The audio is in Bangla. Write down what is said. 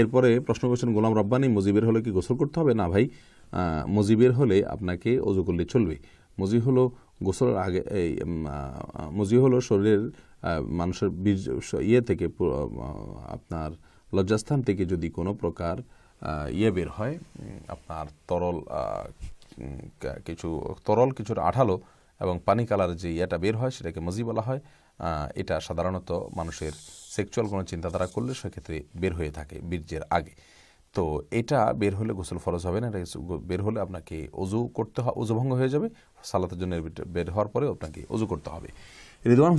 এরপরে প্রশ্ন করেছেন, গোলাম রব্বানি, মুজিবের হলে কি গোসল করতে হবে? না ভাই মুজিবের হলে আপনাকে অজু করলে চলবে। মুজি হলো গোসলের আগে, এই মুজি হলো শরীরের মানুষের বীর্য ইয়ে থেকে আপনার লজ্জাস্থান থেকে যদি কোনো প্রকার ইয়ে বের হয় আপনার তরল কিছু, তরল কিছুটা আঠালো এবং পানি কালার যে ইয়েটা বের হয় সেটাকে মজি বলা হয় এটা সাধারণত মানুষের সেক্সুয়াল কোনো চিন্তাধারা করলে সেক্ষেত্রে বের হয়ে থাকে বীর্যের আগে। তো এটা বের হলে গোসল ফরজ হবে না, এটা বের হলে আপনাকে অজু করতে হয় অজুভঙ্গ হয়ে যাবে, সালাতের জন্য বের হওয়ার পরে আপনাকে অজু করতে হবে। রিদওয়ান